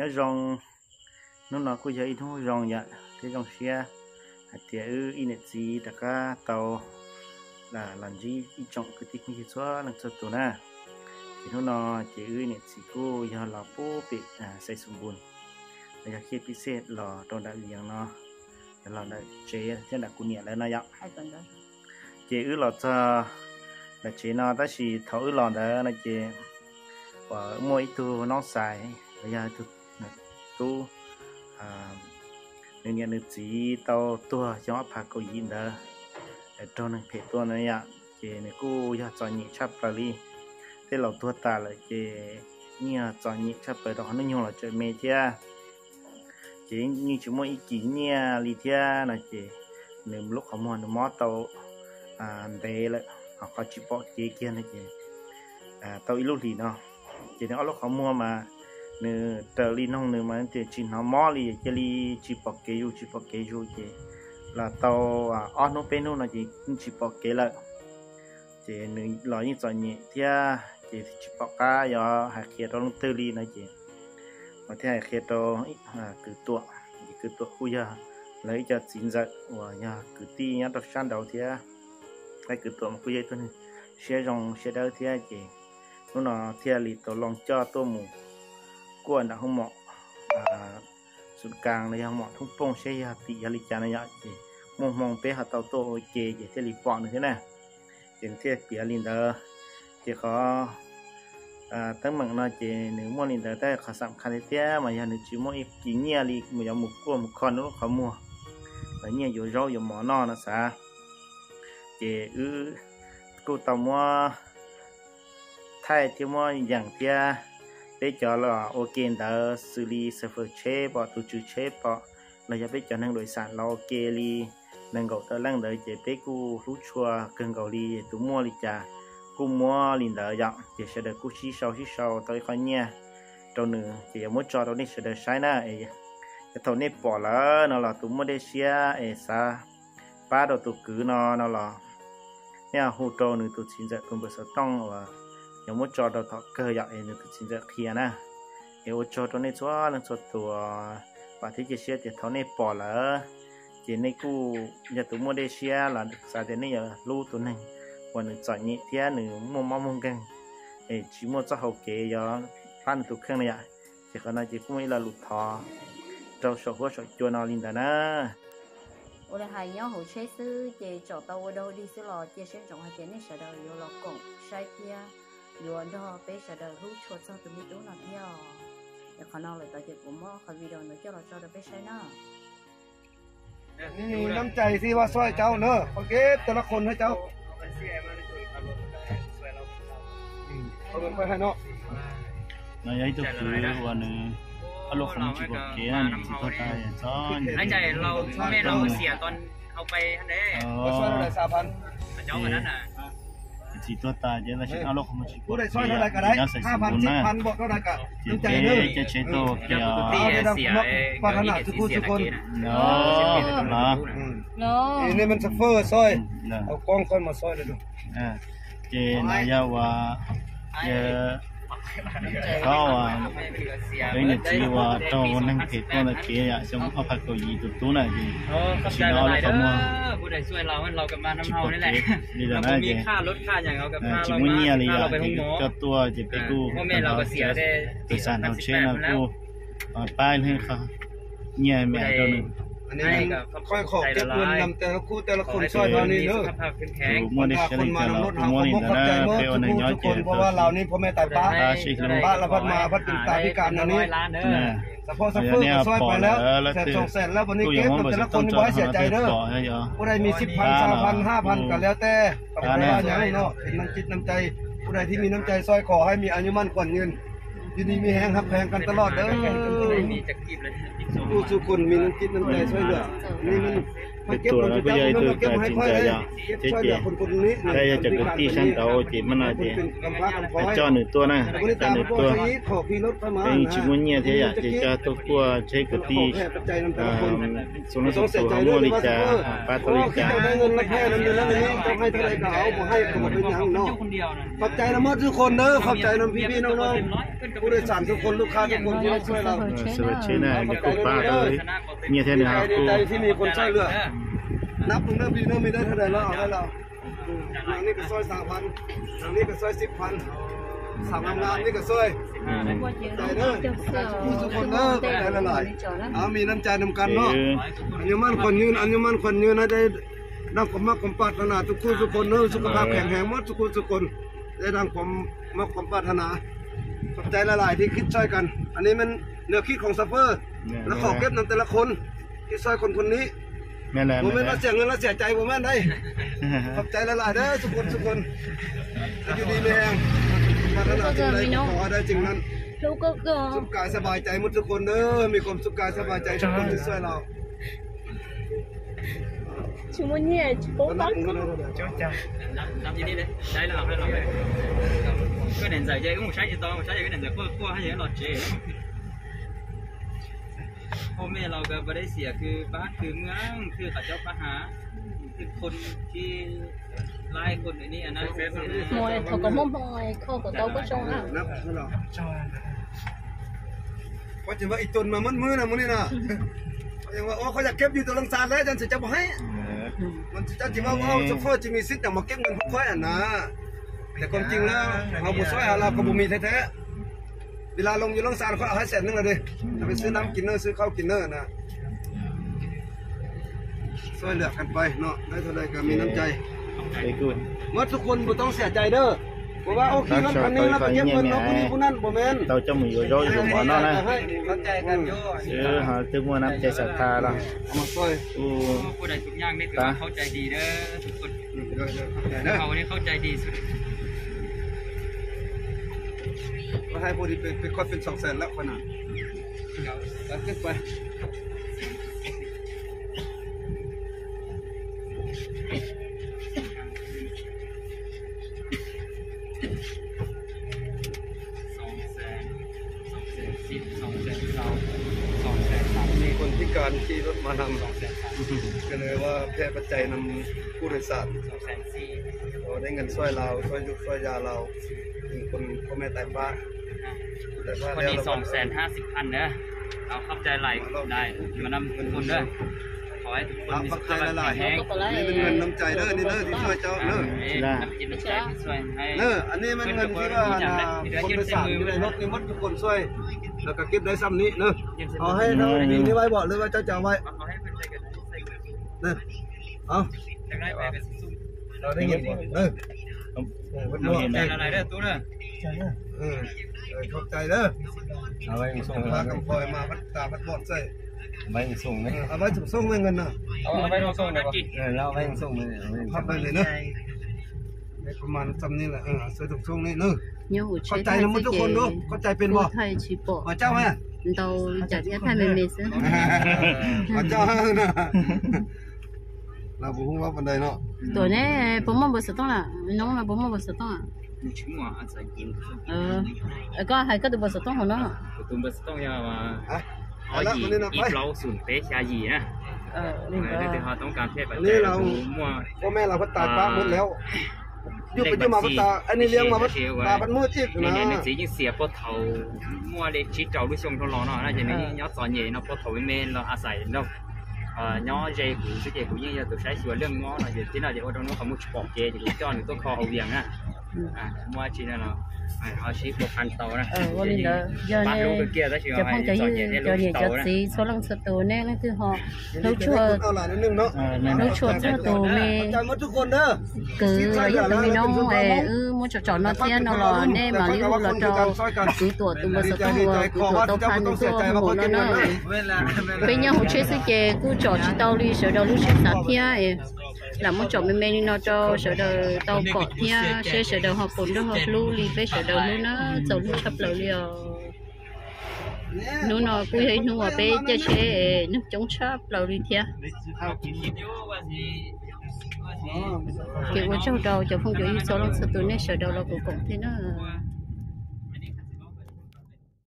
nhớ rong. Nó nó cũng giờ ít thôi rong vậy thế rong xe thì ư in gì tất cả tàu. Là làm gì ít trọng cái tích như thế làm cho tụi na. Thì nó nó chỉ ư in gì cô giờ là bố bị à xây sung buồn. Bây giờ khi bị xét là trong đại liền nó. Là là chế thế là cũng nhẹ lại nó đó chế ư là cho là chế nó đó chỉ thấu lòn đó là chế và mỗi tu nó xài. Bây giờ tu tu à nên nhận được chỉ tao tua, cho áp câu gì đó cho nên phải tua này ạ chế này cô ya cho nhị chấp vào đi. Thế là tua ta là chế nhà cho nhị chấp vào đó, nó nhiều là chơi mê chia chỉ như chúng mỗi chỉ nhà lý chia là chỉ nếu lúc họ mua nó mót tàu à để là họ có chịu bỏ chế kia này chỉ à tàu ít lúc thì nó chỉ nó lúc họ mua mà nè, tờ li nông nè mà, thì chỉ nó mò li chỉ li chỉ bọc kế yêu chỉ bọc kế yêu chỉ là tàu à ăn nó bên nó là chỉ chỉ bọc kế lại chỉ nè, lo như cho nhẹ à, thì chỉ chỉ bọc cá giờ hạt kia đó nó tư li này chỉ mà thế hạt kia đó à cứ tua cứ tua khu giờ. Lấy cho chín giờ. Và nhà, cứ ti nhá, đọc sang đầu thì à. cái cứ tua mà khu giờ tôi sẽ rong sẽ đỡ thì chỉ nó nó theo lì tàu lòng cho tôi mù của đã không mọ à sụt càng này không mọ thông phong sẽ hạt tị hạt lì cha này ya chị mong mong bé hạt tàu tô chè chị theo lì bọn thế này trên theo bia linh đó chị có à tấm bằng nó chị nếu mua linh đó tại khó sắm khăn thế mà ya nếu chỉ mua ít kỹ nhia lì một giờ một cua một con nó khó mua và nhia dù rau dù mỏ no nó sao chị ư cô tàu mua thay thì mua dạng tia bây giờ là ok đã xử lý server chế bỏ tổ chức chế bỏ là giờ bây giờ năng đổi sản là ok li năng gạo tới năng đợi chế biết cú rút chua cần gạo li tụ mua li chả cú mua li đợi dọn chỉ sẽ được cú chi sau chi sau tới khỏi nha trâu nữa chỉ muốn cho đâu này sẽ được sai na ấy cái thầu này bỏ lỡ nó là tụ mua để xia ấy sa ba đầu tụ cứ nó nó là nha hồ trâu nữa tụ chính giờ tụ bớt sợ tông rồi nếu muốn cho đó thọ cơ dạo em được chính giờ kia nè nếu cho đó này cho nên cho tụi và thế chỉ xe thì thọ này bỏ lỡ chỉ này cu giờ tụi mua đây xe là sao thế này giờ lưu tụi này còn được chọn nhị thế nữa mua mong mong gần để chỉ mua cho hậu kế giờ pan tụi khang này ạ chỉ còn là chỉ cũng là lụt thọ trâu sổ hoa sổ chua nó linh đó nè ô là hai nhau hồ chế sư chế chỗ tàu ở đâu đi sư lò chế sẽ trồng hai chế này sẽ đầu vô lò cổng sai kia vô đó bé sẽ đầu ยันดอเป๊ะจะเดิรู้ชดเจ้าตัวมิดรู้หนักย่อแต่ขานอเลยตอนเจ็บผมว่าเขาวิดีโอหนูเจ้าเราเจ้าเดิไปใช้หน้านี่มีน้ำใจสิว่าช่วยเจ้าเนอะโอเคแต่ละคนให้เจ้าเขาเป็นไปให้เนาะนายจะเตัวคือวันนึงอารมณ์ของจิตวิญญาณจิตวิญญาณน้ำใจเราพ่แม่เราเสียตอนเอาไปทันเด้ก็ช่วยอะไรสาพันเจ้าคนนั้นอะ chỉ tôi ta chỉ là chỉ alo không chỉ có chỉ là nó sẽ sử dụng na chỉ cái cái chế độ kia và nó là chú chú con nó nó nó nên mình sẽ phơi soi. Con con mà soi được. À chỉ là do ก็ว่ะ kawa ene tiwa to nang ke เท la ke ya song pa pa ko yi tu tu na ji โอ้ขอบใจหลายๆเด้อผู้ใดช่วยเราเรากลับมาน้ำเฮานี่แหละเราบ่มีค่ารถค่าอย่างเรากลับมา chỉ เรายเราไปห้องหมอ ก็ตัวจะไปกู้พอแม่เราก็เสียได้ ติดสารเอาเช่นเอากู้ป้ายให้เขาเนี่ยแม่ตัวหนึ่ง อันนี้มันค่อยขอบเก็บเงินนำแต่ละคู่แต่ละคนซอยเท่านี้เนอะสุขภาพเข้มแข็ง mua đi ถ้า xe คน lên มา cho นำร nó ถทาง mua ผม đi ก็ขอบ là ใจ nó เมื่อ kêu ทุก này ผู้ nói ทุกคน chuyện เพราะว่าเรานี่พ่อแม่ตายป้า ta chỉ là บ้านเราพัดมาพัดเป็นตาพิการอันนี้ล้านเด้อ nè เฉพาะซัฟเฟอร์ก็ซอยไปแล้วแสนสองแสนแล้ววันนี้กูเก็ยังบว่าแต่มันละจะคต้อนงนี่จบ่อดให้เสียใจเด้อต่อให้ยอผู้ใดมีสิบพันสามพันห้าพันก็แล้วแต่ก็ไม่ได้ว่าอย่างนี้เนาะเป็นน้ำจิตน้ำใจผู้ใดที่มีน้ำใจซอยขอให้มีอายุมั่นขวัญยืนยินดีมีแห้งครับแพงกันตลอดเด้อมีจักรีบเลย ผู้ทุกคนมีน้ำจิตน้ำใจช่วยเหลือนี่มันเก็บนที่จำมันเก็บให้ค่อยเลยเก็บช่วยเหลือคนคนนี้ได้จเกกุฏิชั้นเตาจีมันอะไรจีจ้อหนึ่งตัวนะจ้อหนึ่งตัวเป็นจิมุนเนี่ยเทียจะจ้าตัวกัวใช้เกิดตีนสุขตัวมัวลิจาปาตุลิจาได้เงินมาแค่นั้นเองแล้นี่ต้องให้เท่าไรก็เอาผมให้ผมเป็นยังเนาะขอบใจน้ำมัดทุกคนเนอะขอบใจน้ำพี่ๆน้องๆผู้โดยสารทุกคนลูกค้าทุกคนที่ช่วยเราสวัสดีนะ sự vật chế này để cô ba tôi nghe thế ดี nào ใจดี cô ใจที่มีคนช่วยเหลือนับตรงเด้อพี่เด้อไม่ได้เท่าไหร่แล้วเอาได้แล้วหลังนี้ก็ซอยสามพันหลังนี้ก็ซอยสิบพันสามงามนี่ก็ซอยใจเด้อทุกคนเด้อใจละลายเอามีน้ำใจนำกันเนาะ Ừ. อันยมันคนยืนอันยมันคนยืนนะได้ดังความมักความปรารถนาทุกคนทุกคนเด้อสุขภาพแข็งแรงหมดทุกคนทุกคนได้ดังความมักความปรารถนาขอบใจละลายที่คิดช่วยกัน อันนี้มันแนวคิดของซัฟเฟอร์ แล้วขอเก็บนำแต่ละคนที่ช่วยคนคนนี้ mẹ là ผมไม่ mẹ มา là เสียเงินแล้วเสียใจผมแม่นได้ขอบใจละลายเด้อทุกคนทุกคนให้อยู่ดีมีแรงพัฒนาสิ่งใดก็ขอให้ได้จริงนั้น ลูกก็ก็สุขกายสบายใจหมดทุกคนเด้อ มีความสุขกายสบายใจทุกคนที่ช่วยเรา chúng muốn nhẹ chúng ก็ bố นับ bắt ผมก็ได้ได้ nằm gì đi đấy đấy là làm hay làm đấy cái đèn giải dây có một trái gì to một trái gì cái đèn giải qua qua hay gì lọt chế พ่อแม่เราก็ไม่ได้เสียคือบ้านคือเมืองคือข้าเจ้าปัญหาคือคนที่ไล่คนในนี้อันนั้น mồi thầu có mông mồi khô của tao có trong à นับให้เราเพราะจะว่าอีตุนมามันมือนะมื้อนี้นะเขายังว่าโอ้เขาอยากเก็บอยู่ตัวลังซานแล้วจันสิจะบ่ให้ มันจะจะว่าเอาโซเฟอร์จะมีสิทธิ์อย่างมาเก็บเงินพวกค่อยอะนะแต่ความจริงแล้วเอาบุษอยเราก็บ่มีแท้ๆเวลาลงอยู่ลังซานเขาเอาให้แสนนึงเลยดิจะไปซื้อน้ำกินเนอร์ซื้อข้าวกินเนอร์นะช่วยเหลือกันไปเนาะได้เท่าใดก็มีน้ำใจ Đấy good เมื่อทุกคนบ่ต้องเสียใจเด้อบอกว่าโอเครถคันนี้แล้วไปเก็บเงินเนาะผู้นี้ผู้นั้นบ่แม่น tao cho mình vô rồi dùng bỏ nó này เข้าใจกันอยู่ chứ họ cứ mua năm chạy sạc tha đó เอามาช่วย u ผู้ใดทุกอย่างนี่คือว่าเข้าใจดีเด้อทุกคนเด้อๆเข้าใจเด้อเขานี่เข้าใจดีสุด ก็ให้ผู้ที่เป็นเป็นคนเป็น200,000แล้วคนน่ะแล้วขึ้นไปสองแสนสองแสนสิบสองแสนเก้าสองแสนสามมีคนพิการขี่รถมานสองแสนสามำก็เลยว่าแพร่ปัจจัยนำผู้โดยสารสองแสนสี่เราได้เงินช่วยเราช่วยยุคช่วยยาเรามีคนพ่อแม่ตายป้าแต่ ว่าวันนี้สองแสนห้าสิบพันเด้อเอาเข้าใจไหลได้มานำทุกคนเด้อขอให้ทุกคนรับมีปัสุจขจัยภาพละลายแข็งแรงนี่เป็นเงินน้ำใจเด้อนี่เด้อที่ช่วยเจ้าเด้อน้ำจิตน้ำใจที่ช่วยให้เด้ออันนี้มันเงินที่ว่าคนโดยสารอยู่ในรถนี่หมดทุกคนช่วยแล้วก็เก็บได้ซ้ำนี้เนอะเอาให้เรามีนี่ไว้บอกเลยว่าเจ้าจะเอาไว้ขอให้เพื่อนใจกันใส่เงินเนอะเอาอยากได้ไปเป็นซุ้มเราได้เงินบ่เออ không เพิ่น không บอก hiện ใจ nay ละลายเด้อตู้เด้อ เออเออขอบใจเด้อ เอาไว้ส่ง พากำปอยมาพัดตาพัดบอดใส่ ไว้ส่งไหม เออเอาไว้ถุงส่งไว้เงินน่ะ เอาไว้เราส่งได้ปะ เออแล้วเอาไว้ส่งไหมเอาไว้ พับไปเลยเนอะได้ประมาณจำนี้แหละเออใส่ถุงส่งนี่เนอะ nhớ hủ เข้า chế ใจ thay นะมันทุกคนดูเข้าใจเป็นบ่ thay chỉ bộ ขอเจ้าไหม đầu chặt cái thay mềm mềm xứ ขอเจ้านะเราบุ้งว่าปันใดเนาะ tuổi này bố mẹ bố sợ tông là nó là bố mẹ bố sợ tông à ชิ้นหัวอาศัยกิน ờ có hai cái đồ bố sợ tông của nó ตุ้มเบอร์ต้องยามา อ่ะ เอา เอาละ อี วันนี้นะ อี ไป เราสูนเป๊ะชายีนะ ờ เอ nên อแต่ là เขาต้องการเทพ นี่เรา มั่ว พ่อแม่เราพัดตาป้าหมดแล้วอยู่ไปอยู่มาพัดตาอันนี้เลี้ยงมาพัดตาพัดมืดอีก นี่ นะ เนี่ยนี่สิยิ่งเสียปอเทามั่วเลยชิดเจ้าลูกชงทดลองเนาะน่าจะนี่ย้อนสอน Ừ, có hai cái tụi bớt à, à, tông nó tụi bớt tông ya mà. Ở gì ít lâu xuống té xa gì á. Ờ nên họ tông là có mẹ là bắt tài quá ờ. muốn léo. Dù bây giờ mà bắt ta anh liên mà bắt ta bắt mua chiếc nè nên chỉ những xe bớt thầu mua để chỉ trâu đuôi sông thôn nó là chỉ nên nhớ sò nhẹ nó bớt thầu với men là à xài đâu. Ờ, Nhỏ dây cũng cái dây như là tụi sai sửa lưng ngó là thế nào thì ở trong nó không có bọc dây thì cho người tôi kho hậu viện á mua chỉ là nó họ chỉ một phần tàu nè, ờ vô linh đó giờ này cho phong cái cho gì cho gì số lần số tàu nè, nó từ họ nấu chua nấu chua cho tàu mê cứ ấy tụi mình nó về ừ mua cho cho nó tiền nó lò nè mà lưu lò trâu. Cứ tuổi tụi mình số tàu cứ tuổi tàu phan tụi tôi ngủ nó nó bây giờ họ chơi sự chè cứ trò chỉ tàu đi sợ đâu lúc chơi sáng thiên là muốn chó mình mình nó cho sợ đầu tao cọ thiên sẽ sợ đầu họ cũng đâu họ lu đi với sợ đầu nó dầu lu thấp lầu liều. Nó nó cúi thấy nó ở bên chơi chơi nó chống chắp lâu đi theo kiểu của châu đầu cho phong kiểu số lần sự tụi nó sợ đầu là cũng cũng thế nó